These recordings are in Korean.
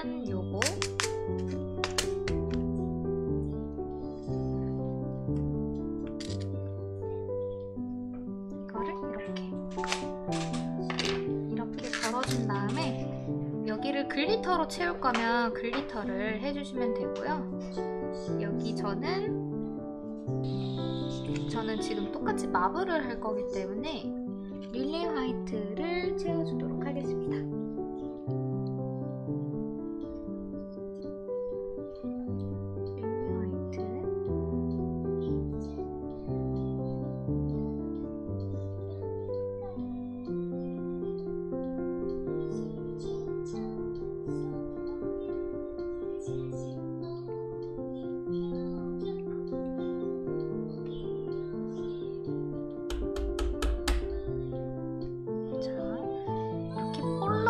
저는 요거 이거를 이렇게 이렇게 걸어준 다음에 여기를 glitter로 채울 거면 glitter를 해주시면 되고요. 여기 저는 저는 지금 똑같이 marble을 할 거기 때문에 릴리 화이트를 채워주도록 하겠습니다.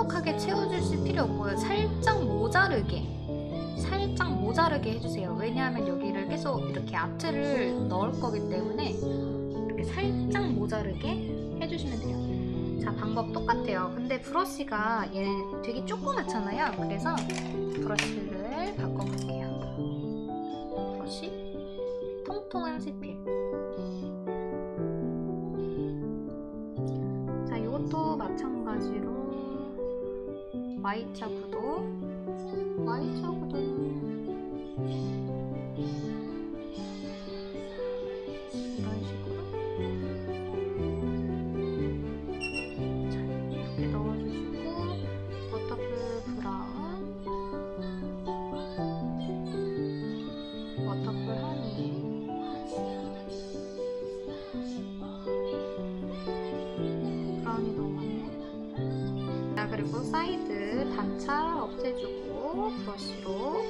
볼록하게 채워주실 필요 없고요. 살짝 모자르게, 살짝 모자르게 해주세요. 왜냐하면 여기를 계속 이렇게 아트를 넣을 거기 때문에 이렇게 살짝 모자르게 해주시면 돼요. 자, 방법 똑같아요. 근데 브러쉬가 얘 되게 조그맣잖아요. 그래서 브러쉬를 바꿔볼게요. 브러쉬, 통통한 CP. 자, 이것도 마찬가지로 Y자 구도. Y자 구도는 없애주고 브러쉬로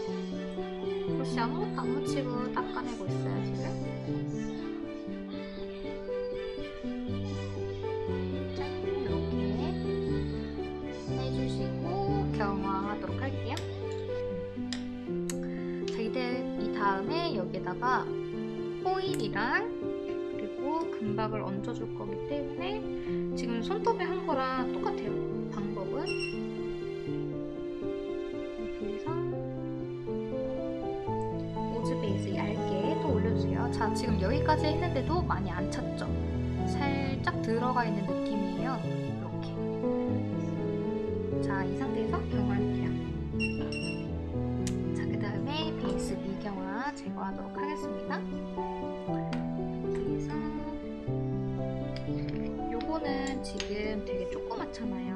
브러쉬 아무것도 안 묻히고 닦아내고 있어요, 지금. 짠, 이렇게 해주시고 경화하도록 할게요. 자, 이제 이 다음에 여기다가 호일이랑 그리고 금박을 얹어줄 거기 때문에 지금 손톱에 한 거랑 똑같아요. 방법은 오즈 베이스 얇게 또 올려주세요. 자, 지금 여기까지 했는데도 많이 안 찼죠? 살짝 들어가 있는 느낌이에요. 이렇게. 자, 이 상태에서 경화할게요. 자, 그 다음에 베이스 미경화 제거하도록 하겠습니다. 그래서 요거는 지금 되게 조그맣잖아요.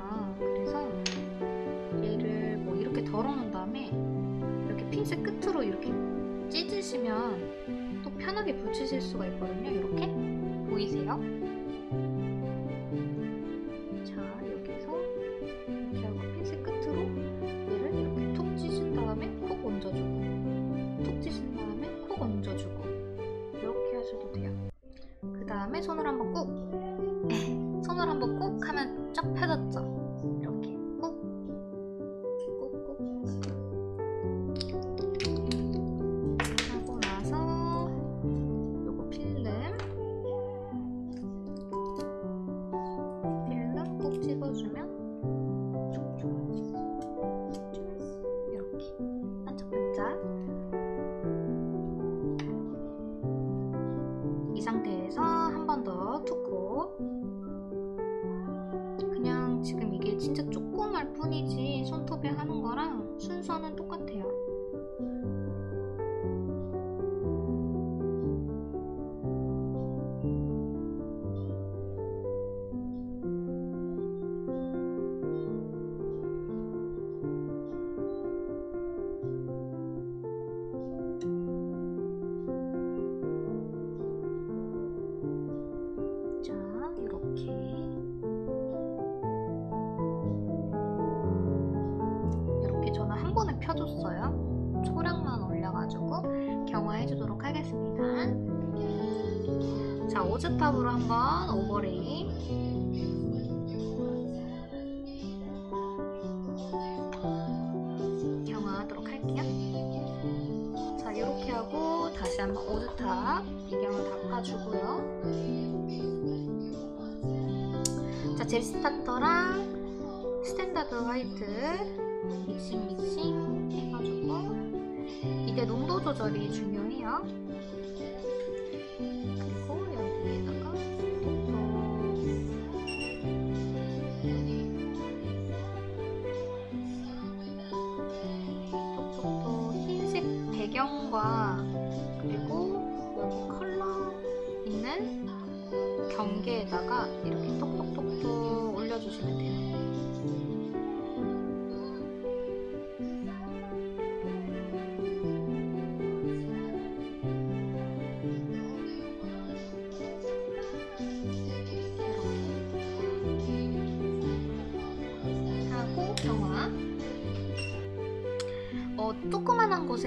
찢으시면 또 편하게 붙이실 수가 있거든요. 이렇게 보이세요? 자 여기서 이렇게 하고 핀셋 끝으로 얘를 이렇게 톡 찢은 다음에 콕 얹어주고 톡 찢은 다음에 콕 얹어주고 이렇게 하셔도 돼요. 그 다음에 손을 한번 꾹 손을 한번 꾹 하면 쫙 펴졌죠? 진짜 조그말 뿐이지 손톱에 하는 거랑 순서는 똑같아요 펴줬어요? 소량만 올려가지고 경화해 주도록 하겠습니다. 자 오즈탑으로 한번 overlay 경화하도록 할게요. 자 이렇게 하고 다시 한번 오즈탑 미경화를 닦아주고요. 자 젤 스타터랑 스탠다드 화이트 믹싱 믹싱 해가지고 이때 농도 조절이 중요해요. 그리고 여기에다가 흰색 배경과 그리고 컬러 있는 경계에다가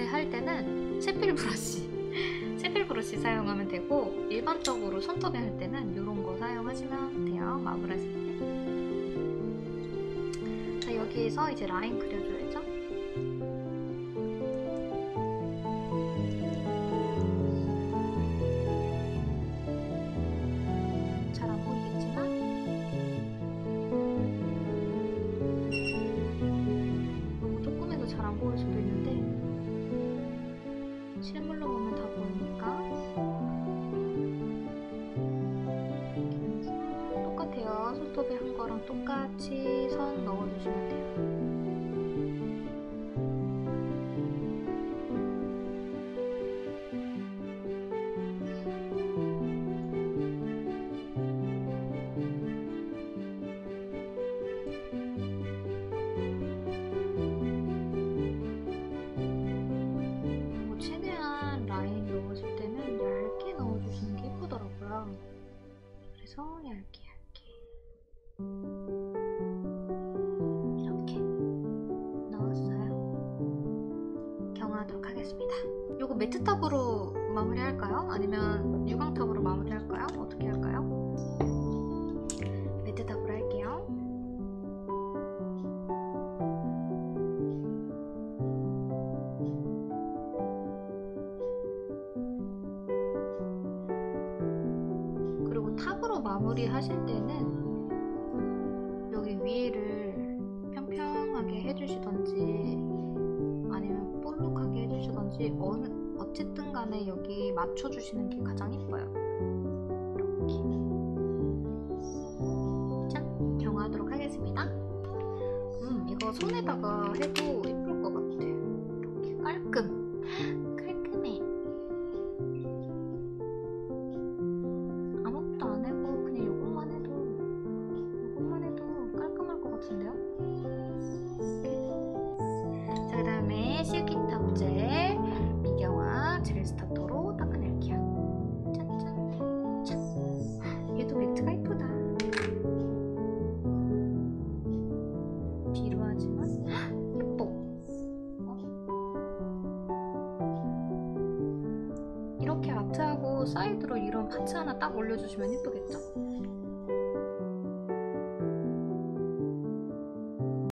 할 때는 채필 브러쉬. 채필 브러쉬 사용하면 되고 일반적으로 손톱에 할 때는 이런 거 사용하시면 돼요. 마블하실 때자 여기에서 이제 라인 그려줘야 거랑 똑같이 선 넣어주시면 돼요 뭐 최대한 라인 넣으실 때는 얇게 넣어주시는 게 예쁘더라고요. 그래서 얇게 이렇게 넣었어요. 경화하도록 하겠습니다. 요거 매트탑으로 마무리할까요? 아니면 유광탑으로 마무리할까요? 어떻게 할까요? 매트탑으로 할게요. 그리고 탑으로 마무리 하실 때는 여기 위를 평평하게 해주시던지 아니면 볼록하게 해주시던지 어느 어쨌든 간에 여기 맞춰주시는 게 가장 이뻐요. 이렇게 짠! 경화하도록 하겠습니다. 음 이거 손에다가 해도 같은데요? 자 그 다음에 실키탑 젤 미경화 젤 스타터로 닦아낼게요. 짠짠 짠. 얘도 matte가 이쁘다. 비루하지만 헉, 예뻐. 어? 이렇게 아트하고 사이드로 이런 parts 하나 딱 올려주시면 예쁘겠죠?